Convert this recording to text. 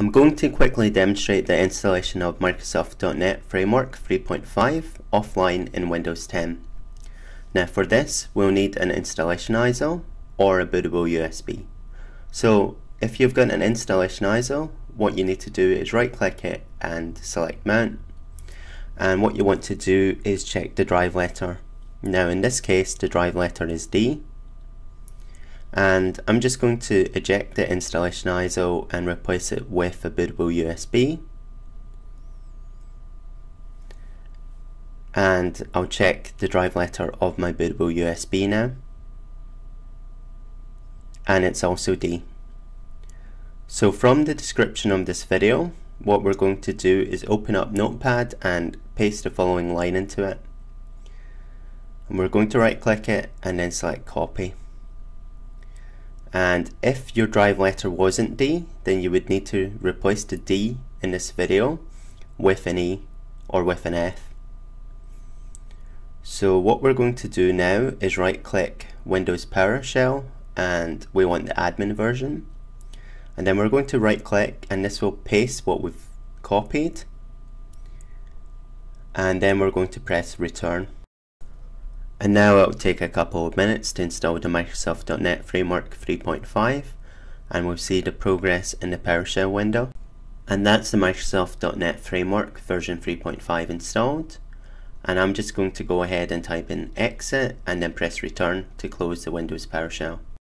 I'm going to quickly demonstrate the installation of Microsoft.NET Framework 3.5 offline in Windows 10. Now for this we'll need an installation ISO or a bootable USB. So if you've got an installation ISO what you need to do is right click it and select mount and what you want to do is check the drive letter. Now in this case the drive letter is D and I'm just going to eject the installation ISO and replace it with a bootable USB and I'll check the drive letter of my bootable USB now. And it's also D. So from the description of this video what we're going to do is open up notepad and paste the following line into it. And we're going to right click it and then select copy and if your drive letter wasn't D then you would need to replace the D in this video with an E or with an F. So what we're going to do now is right click Windows PowerShell and we want the admin version. And then we're going to right click and this will paste what we've copied. And then we're going to press return and now it'll take a couple of minutes to install the Microsoft.NET Framework 3.5 and we'll see the progress in the PowerShell window. And that's the Microsoft.NET Framework version 3.5 installed. And I'm just going to go ahead and type in exit and then press return to close the Windows PowerShell.